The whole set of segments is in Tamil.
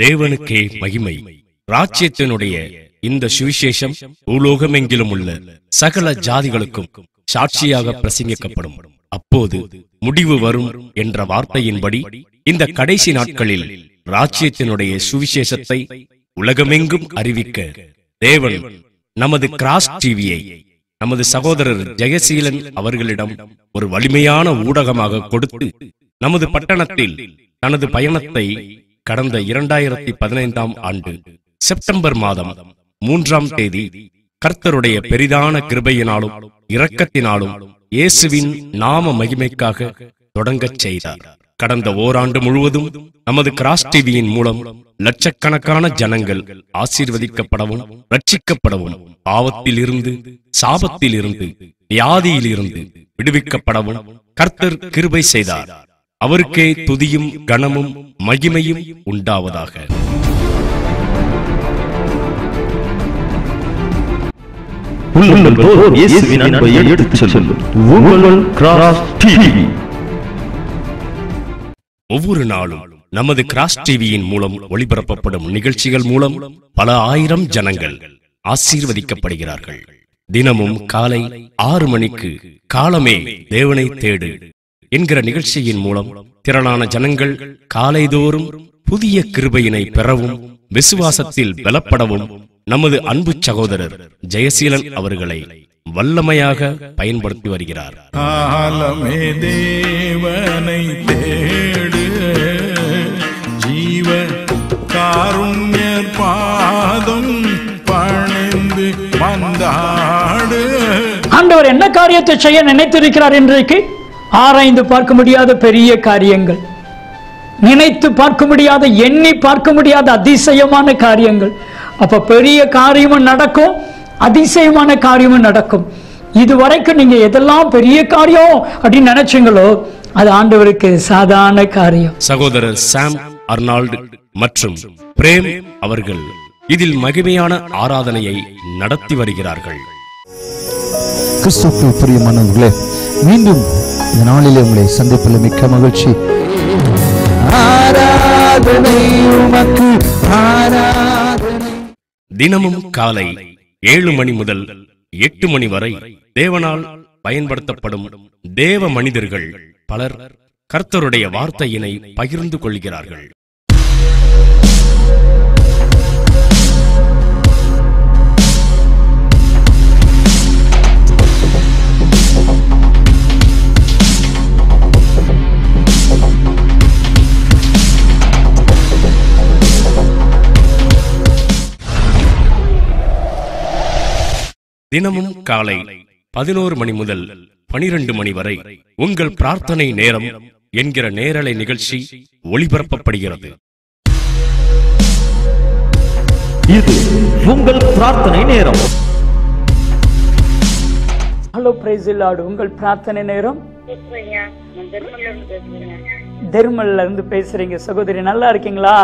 தேவனுக்கே மகிமை. ராஜ்யத்தினுடைய இந்த சுவிசேஷம் பூலோகமெங்கிலும் உள்ள சகல ஜாதிகளுக்கும் சாட்சியாக பிரசங்கிக்கப்படும். அப்போது முடிவு வரும் என்ற வார்த்தையின்படி இந்த கடைசி நாட்களில் ராஜ்யத்தினுடைய சுவிசேஷத்தை உலகமெங்கும் அறிவிக்க தேவன் நமது கிராஸ் டிவியை நமது சகோதரர் ஜெயசீலன் அவர்களிடம் ஒரு வலிமையான ஊடகமாக கொடுத்து நமது பட்டணத்தில் தனது பயணத்தை கடந்த இரண்டாயிரத்தி பதினைந்தாம் ஆண்டு செப்டம்பர் மாதம் மூன்றாம் தேதி கர்த்தருடைய பெரிதான கிருபையினாலும் இரக்கத்தினாலும் இயேசுவின் நாம மகிமைக்காக தொடங்கச் செய்தார். கடந்த ஓராண்டு முழுவதும் நமது கிராஸ் டிவியின் மூலம் லட்சக்கணக்கான ஜனங்கள் ஆசீர்வதிக்கப்படவும் ரட்சிக்கப்படவும் பாவத்தில் இருந்து சாபத்தில் இருந்து வியாதியில் இருந்து விடுவிக்கப்படவும் கர்த்தர் கிருபை செய்தார். அவருக்கே துதியும் கனமும் மகிமையும் உண்டாவதாக. உங்கள் தோறும் இயேசுவின் அன்பை எடுத்துச் செல்லும். உங்கள் கிராஸ் டிவி ஒவ்வொரு நாளும் நமது கிராஸ் டிவியின் மூலம் ஒளிபரப்பப்படும் நிகழ்ச்சிகள் மூலம் பல ஆயிரம் ஜனங்கள் ஆசீர்வதிக்கப்படுகிறார்கள். தினமும் காலை ஆறு மணிக்கு காலமே தேவனை தேடு என்கிற நிகழ்ச்சியின் மூலம் திரளான ஜனங்கள் காலைதோறும் புதிய கிருபையினை பெறவும் விசுவாசத்தில் பலப்படவும் நமது அன்பு சகோதரர் ஜெயசீலன் அவர்களை வல்லமையாக பயன்படுத்தி வருகிறார். காலமே தேவனை தேடு. ஜீவ காருண்யர் பாதம் பணிந்து வந்தாடு ஆண்டவர் என்ன காரியத்தை செய்ய நினைத்திருக்கிறார் இன்றைக்கு? ஆராய்ந்து பார்க்க முடியாத பெரிய காரியங்கள். நினைத்து பார்க்க முடியாத எண்ணி பார்க்க முடியாத அதிசயமான காரியங்கள். அப்ப பெரிய காரியமும் நடக்கும் அதிசயமான காரியமும் நடக்கும். இதுவரைக்கும் நீங்க எதெல்லாம் பெரிய காரியம் அப்படின்னு நினைச்சீங்களோ அது ஆண்டவருக்கு சாதாரண காரியம். சகோதரர் சாம் அர்னால்டு மற்றும் பிரேம் அவர்கள் இதில் மகிமையான ஆராதனையை நடத்தி வருகிறார்கள். கிறிஸ்துவுக்குள் பிரியமானவர்களே மீண்டும் இந்த நாளிலே உங்களை சந்திப்பில் மிக்க மகிழ்ச்சி. தினமும் காலை ஏழு மணி முதல் எட்டு மணி வரை தேவனால் பயன்படுத்தப்படும் தேவ மனிதர்கள் பலர் கர்த்தருடைய வார்த்தையினை பகிர்ந்து கொள்கிறார்கள். தினமும் காலை பதினோரு மணி முதல் பனிரெண்டு மணி வரை உங்கள் பிரார்த்தனை நேரம் என்கிற நேரலை நிகழ்ச்சி ஒளிபரப்பப்படுகிறது. இது உங்கள் பிரார்த்தனை நேரம். ஹலோ பிரைஸ் இல்லாடு உங்கள் பிரார்த்தனை நேரம்? தெருமல்ல இருந்து பேசுறீங்க. சகோதரி நல்லா இருக்கீங்களா?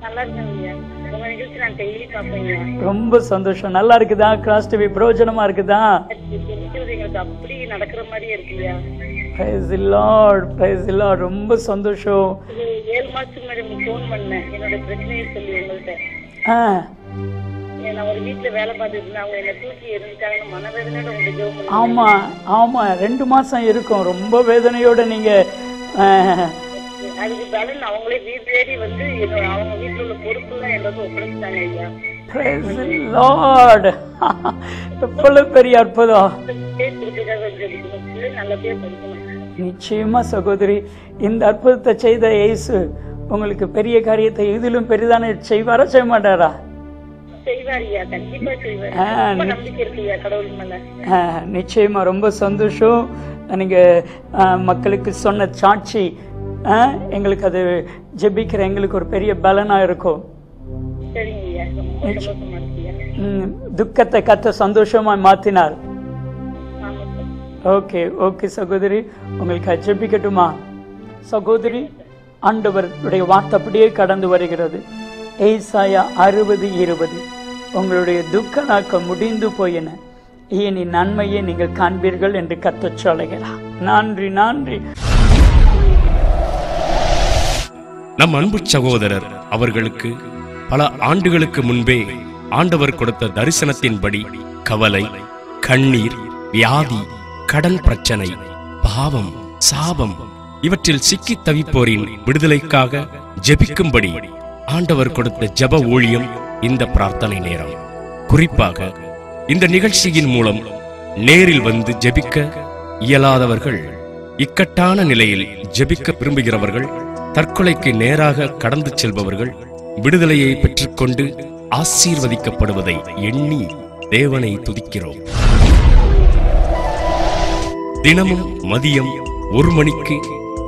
நல்லா இருக்கேங்க நிகழ்ச்சி நான் டெய்லி பார்ப்பேங்க. ரொம்ப சந்தோஷம். நல்லா இருக்குதா? கிராஸ் டிவி பிரயோஜனமா இருக்குதா? அப்படி நடக்கிற மாதிரியே இருக்குங்க பிரைஸ் லார்ட் பிரைஸ் லார்ட் ரொம்ப சந்தோஷம். ஏழு மாசத்துக்கு முன்னாடி உங்களுக்கு ஃபோன் பண்ணேன். என்னோட பிரச்சனையை சொல்லி உங்கள்கிட்ட ஆ. ஏன் நான் ஒரு வீட்டுல வேலை பார்த்துட்டு இருந்தேன். அவங்க என்ன தூக்கி எரிஞ்சிட்டாங்கன்னு மனவேதனையோட உங்களுக்கு ஜெபம் பண்ணேன் ஆமா ஆமா. ரெண்டு மாசம் இருக்கும். ரொம்ப வேதனையோட நீங்க அதுக்கு பலன் அவங்களே வீடு தேடி வந்து என்னோட அவங்க வீட்டுல உள்ள பொறுப்புலாம் எல்லாத்தையும் ஒப்படைச்சிட்டாங்க ஐயா. Praise the Lord. எவ்வளவு பெரிய அற்புதம். நிச்சயமா சகோதரி இந்த அற்புதத்தை செய்த இயேசு உங்களுக்கு பெரிய காரியத்தை இதிலும் பெரிதான செய்வாரா செய்ய மாட்டாரா நிச்சயமா ரொம்ப சந்தோஷம். நீங்க மக்களுக்கு சொன்ன சாட்சி எங்களுக்கு அது ஜெபிக்கிற எங்களுக்கு ஒரு பெரிய பலனா இருக்கும். துக்கத்தை கத்த சந்தோஷமா மாத்தினார். ஆமா சார் ஓகே ஓகே சகோதரி. உங்களுக்கு ஜெபிக்கட்டுமா? சகோதரி ஆண்டவருடைய வார்த்தை அப்படியே கடந்து வருகிறது. ஏசாயா அறுபது இருபது. உங்களுடைய துக்க நாட்கள் முடிந்து போயின. இனி நன்மையை நீங்கள் காண்பீர்கள் என்று கத்தச் சொல்லுகிறார். நன்றி நன்றி. நம் அன்பு சகோதரர் அவர்களுக்கு பல ஆண்டுகளுக்கு முன்பே ஆண்டவர் கொடுத்த தரிசனத்தின்படி கவலை கண்ணீர் வியாதி கடன் பிரச்சனை பாவம் சாபம் இவற்றில் சிக்கித் தவிப்போரின் விடுதலைக்காக ஜெபிக்கும்படி ஆண்டவர் கொடுத்த ஜப ஊழியம் இந்த பிரார்த்தனை நேரம். குறிப்பாக இந்த நிகழ்ச்சியின் மூலம் நேரில் வந்து ஜெபிக்க இயலாதவர்கள் இக்கட்டான நிலையில் ஜெபிக்க விரும்புகிறவர்கள் தற்கொலைக்கு நேராக கடந்து செல்பவர்கள் விடுதலையை பெற்றுக்கொண்டு ஆசீர்வதிக்கப்படுவதை எண்ணி தேவனை துதிக்கிறோம். தினமும் மதியம் ஒரு மணிக்கு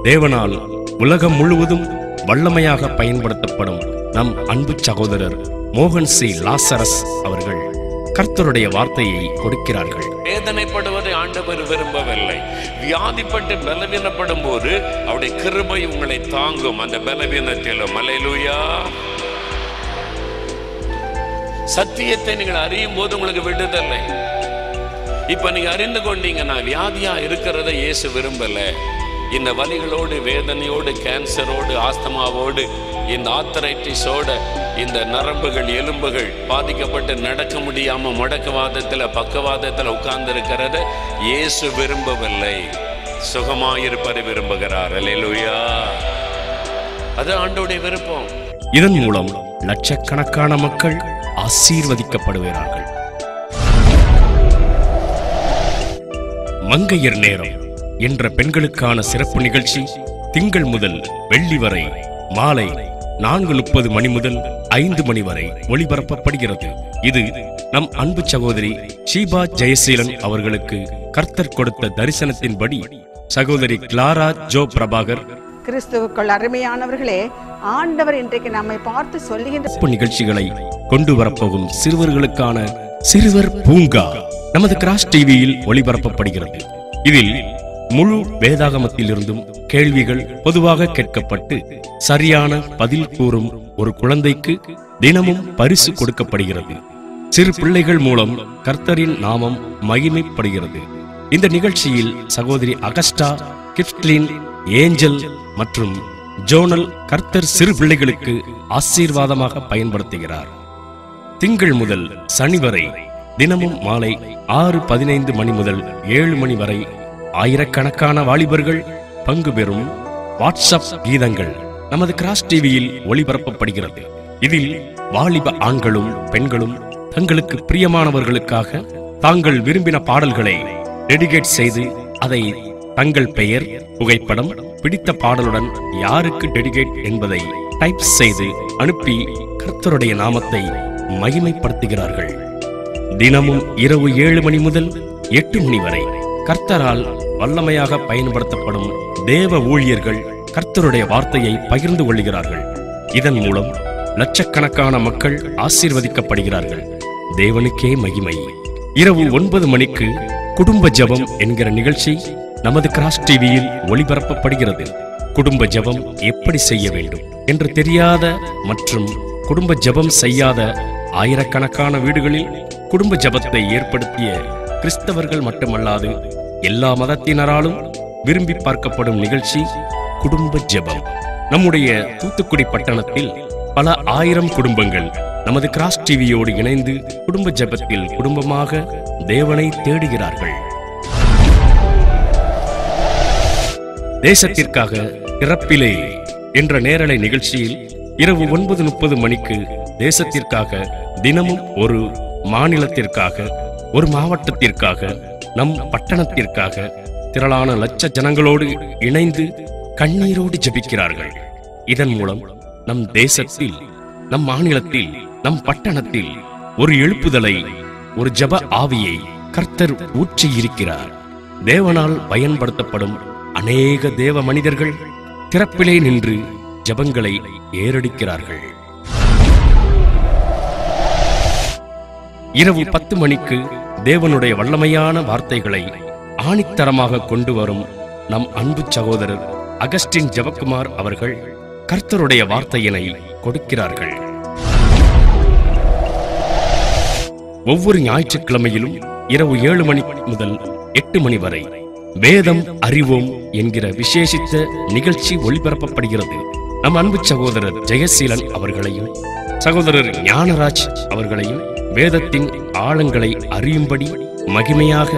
தேவனால் உலகம் முழுவதும் வல்லமையாக பயன்படுத்தப்படும் நம் அன்பு சகோதரர் மோகன் சி. லாசரஸ் அவர்கள். கர்த்தருடைய வார்த்தையை கொடுக்கிறார்கள். வேதனைப்படுவதை ஆண்டவர் விரும்பவில்லை. வியாதிப்பட்டு பலவீனப்படும் போது அவருடைய கிருபை உங்களை தாங்கும். அந்த பலவீனத்திலும். அல்லேலூயா சத்தியத்தை நீங்கள் அறியும் போது உங்களுக்கு விடுதலை. இப்ப நீங்க அறிந்து கொண்டீங்க நான் வியாதியா இருக்கிறத இயேசு விரும்பல. இந்த வலிகளோடு வேதனையோடு கேன்சரோடு ஆஸ்தமாவோடு இந்த ஆத்தரைட்டிஸோட இந்த நரம்புகள் எலும்புகள் பாதிக்கப்பட்டு நடக்க முடியாம முடக்குவாதத்துல பக்கவாதத்துல உட்கார்ந்து இருக்கிறத இயேசு விரும்பவில்லை. சுகமாயிருப்பதை விரும்புகிறார். அல்லேலூயா. அது ஆண்டோடைய விருப்பம். இதன் மூலம் லட்சக்கணக்கான மக்கள் ஆசீர்வதிக்கப்படுகிறார்கள். மங்கையர் நேரம் என்ற பெண்களுக்கான சிறப்பு நிகழ்ச்சி திங்கள் முதல் வெள்ளி வரை மாலை நான்கு முப்பது மணி முதல் ஐந்து மணி வரை ஒளிபரப்பப்படுகிறது. இது நம் அன்பு சகோதரி ஷீபா ஜெயசீலன் அவர்களுக்கு கர்த்தர் கொடுத்த தரிசனத்தின்படி சகோதரி கிளாரா ஜோ பிரபாகர். கிறிஸ்துவுக்குள் அருமையானவர்களே ஆண்டவர் இன்றைக்கு நம்மை பார்த்து சொல்லுகின்ற நிகழ்ச்சிகளை கொண்டு வரப்போகும் சிறுவர்களுக்கான சிறுவர் பூங்கா நமது கிராஸ் டிவியில் ஒளிபரப்பப்படுகிறது. இதில் முழு வேதாகமத்திலிருந்தும் கேள்விகள் பொதுவாக கேட்கப்பட்டு சரியான பதில் கூறும் ஒரு குழந்தைக்கு தினமும் பரிசு கொடுக்கப்படுகிறது. சிறு பிள்ளைகள் மூலம் கர்த்தரின் நாமம் மகிமைப்படுகிறது. இந்த நிகழ்ச்சியில் சகோதரி அகஸ்டா கிப்ட்லின் ஏஞ்சல் மற்றும் ஜோனல் கர்த்தர் சிறு பிள்ளைகளுக்கு ஆசீர்வாதமாக பயன்படுத்துகிறார். திங்கள் முதல் சனி வரை தினமும் மாலை ஆறு பதினைந்து மணி முதல் ஏழு மணி வரை ஆயிரக்கணக்கான வாலிபர்கள் பங்கு பெறும் வாட்ஸ்அப் கீதங்கள் நமது கிராஸ் டிவியில் ஒளிபரப்பப்படுகிறது. இதில் வாலிப ஆண்களும் பெண்களும் தங்களுக்கு பிரியமானவர்களுக்காக தாங்கள் விரும்பின பாடல்களை டெடிகேட் செய்து அதை தங்கள் பெயர் புகைப்படம் பிடித்த பாடலுடன் யாருக்கு டெடிகேட் என்பதை டைப் செய்து அனுப்பி கர்த்தருடைய நாமத்தை மகிமைப்படுத்துகிறார்கள். தினமும் இரவு ஏழு மணி முதல் எட்டு மணி வரை கர்த்தரால் வல்லமையாக பயன்படுத்தப்படும் தேவ ஊழியர்கள் கர்த்தருடைய வார்த்தையை பகிர்ந்து கொள்கிறார்கள் இதன் மூலம் லட்சக்கணக்கான மக்கள் ஆசீர்வதிக்கப்படுகிறார்கள். தேவனுக்கே மகிமை. இரவு ஒன்பது மணிக்கு குடும்ப ஜபம் என்கிற நிகழ்ச்சி நமது கிராஸ் டிவியில் ஒளிபரப்பப்படுகிறது. குடும்ப ஜெபம் எப்படி செய்ய வேண்டும் என்று தெரியாத மற்றும் குடும்ப ஜெபம் செய்யாத ஆயிரக்கணக்கான வீடுகளில் குடும்ப ஜெபத்தை ஏற்படுத்திய கிறிஸ்தவர்கள் மட்டுமல்லாது எல்லா மதத்தினராலும் விரும்பி பார்க்கப்படும் நிகழ்ச்சி குடும்ப ஜெபம். நம்முடைய தூத்துக்குடி பட்டணத்தில் பல ஆயிரம் குடும்பங்கள் நமது கிராஸ் டிவியோடு இணைந்து குடும்ப ஜெபத்தில் குடும்பமாக தேவனை தேடுகிறார்கள். தேசத்திற்காக பிறப்பிலே என்ற நேரலை நிகழ்ச்சியில் இரவு ஒன்பது முப்பது மணிக்கு தேசத்திற்காக தினமும் ஒரு மாநிலத்திற்காக ஒரு மாவட்டத்திற்காக நம் பட்டணத்திற்காக திரளான லட்ச ஜனங்களோடு இணைந்து கண்ணீரோடு ஜபிக்கிறார்கள். இதன் மூலம் நம் தேசத்தில் நம் மாநிலத்தில் நம் பட்டணத்தில் ஒரு எழுப்புதலை ஒரு ஜப ஆவியை கர்த்தர் ஊற்றியிருக்கிறார். தேவனால் பயன்படுத்தப்படும் அநேக தேவ மனிதர்கள் திறப்பிலே நின்று ஜெபங்களை ஏறடிக்கிறார்கள். இரவு பத்து மணிக்கு தேவனுடைய வல்லமையான வார்த்தைகளை ஆணித்தரமாக கொண்டு வரும் நம் அன்பு சகோதரர் அகஸ்டின் ஜெபக்குமார் அவர்கள் கர்த்தருடைய வார்த்தையினை கொடுக்கிறார்கள். ஒவ்வொரு ஞாயிற்றுக்கிழமையிலும் இரவு ஏழு மணி முதல் எட்டு மணி வரை வேதம் அறிவோம் என்கிற விசேஷித்த நிகழ்ச்சி ஒளிபரப்பப்படுகிறது. நம் அன்பு சகோதரர் ஜெயசீலன் அவர்களையும் சகோதரர் ஞானராஜ் அவர்களையும் வேதத்தின் ஆழங்களை அறியும்படி மகிமையாக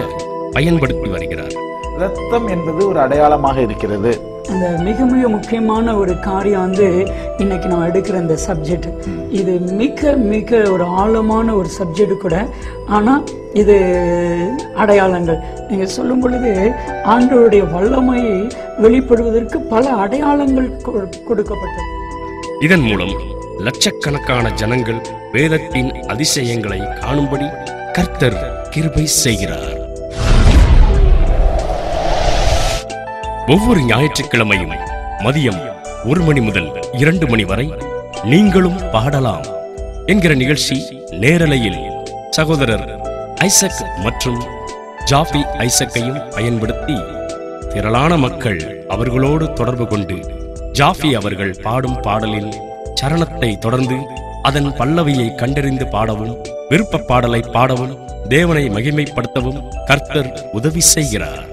பயன்படுத்தி வருகிறார். ரத்தம் என்பது ஒரு அடையாளமாக இருக்கிறது. அந்த மிக மிக முக்கியமான ஒரு காரியம் வந்து இன்னைக்கு நான் எடுக்கிற இந்த சப்ஜெக்ட் இது மிக மிக ஒரு ஆழமான ஒரு சப்ஜெக்ட் கூட. ஆனால் இது அடையாளங்கள். நீங்கள் சொல்லும் பொழுது ஆண்டவருடைய வல்லமை வெளிப்படுவதற்கு பல அடையாளங்கள் கொ- கொடுக்கப்பட்டது. இதன் மூலம் லட்சக்கணக்கான ஜனங்கள் வேதத்தின் அதிசயங்களை காணும்படி கர்த்தர் கிருபை செய்கிறார். ஒவ்வொரு ஞாயிற்றுக்கிழமையும் மதியம் ஒரு மணி முதல் இரண்டு மணி வரை நீங்களும் பாடலாம் என்கிற நிகழ்ச்சி நேரலையில் சகோதரர் ஐசக் மற்றும் ஜாஃபி ஐசக்கையும் பயன்படுத்தி திரளான மக்கள் அவர்களோடு தொடர்பு கொண்டு ஜாஃபி அவர்கள் பாடும் பாடலின் சரணத்தை தொடர்ந்து அதன் பல்லவியை கண்டறிந்து பாடவும் விருப்ப பாடலை பாடவும் தேவனை மகிமைப்படுத்தவும் கர்த்தர் உதவி செய்கிறார்.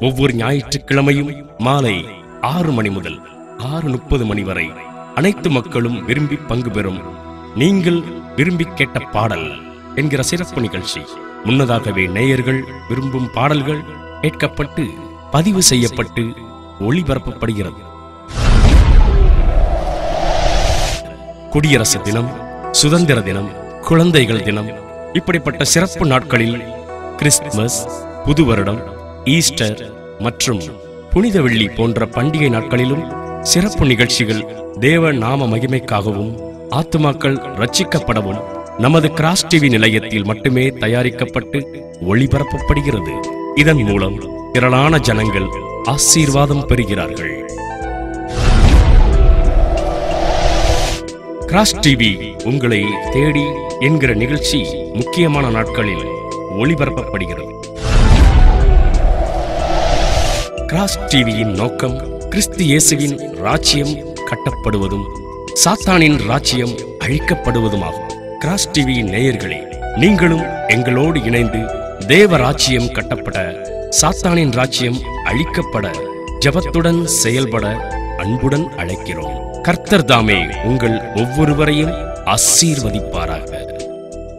ஒவ்வொரு ஞாயிற்றுக்கிழமையும் மாலை ஆறு மணி முதல் ஆறு முப்பது மணி வரை அனைத்து மக்களும் விரும்பி பங்கு பெறும் நீங்கள் விரும்பி கேட்ட பாடல் என்கிற சிறப்பு நிகழ்ச்சி. முன்னதாகவே நேயர்கள் விரும்பும் பாடல்கள் கேட்கப்பட்டு பதிவு செய்யப்பட்டு ஒளிபரப்பப்படுகிறது. குடியரசு தினம் சுதந்திர தினம் குழந்தைகள் தினம் இப்படிப்பட்ட சிறப்பு நாட்களில் கிறிஸ்துமஸ் புது வருடம் ஈஸ்டர் மற்றும் புனித வெள்ளி போன்ற பண்டிகை நாட்களிலும் சிறப்பு நிகழ்ச்சிகள் தேவ நாம மகிமைக்காகவும் ஆத்துமாக்கள் ரட்சிக்கப்படவும் நமது கிராஸ் டிவி நிலையத்தில் மட்டுமே தயாரிக்கப்பட்டு ஒளிபரப்பப்படுகிறது. இதன் மூலம் திரளான ஜனங்கள் ஆசீர்வாதம் பெறுகிறார்கள். கிராஸ் டிவி உங்களை தேடி என்கிற நிகழ்ச்சி முக்கியமான நாட்களில் ஒளிபரப்பப்படுகிறது. கிராஸ் டிவியின் நோக்கம் கிறிஸ்து இயேசுவின் ராஜ்யம் கட்டப்படுவதும் சாத்தானின் ராஜ்யம் அழிக்கப்படுவதுமாகும். கிராஸ் டிவியின் நேயர்களே நீங்களும் எங்களோடு இணைந்து தேவ ராஜ்யம் கட்டப்பட சாத்தானின் ராஜ்யம் அழிக்கப்பட ஜபத்துடன் செயல்பட அன்புடன் அழைக்கிறோம். கர்த்தர் தாமே உங்கள் ஒவ்வொருவரையும் ஆசீர்வதிப்பாராக.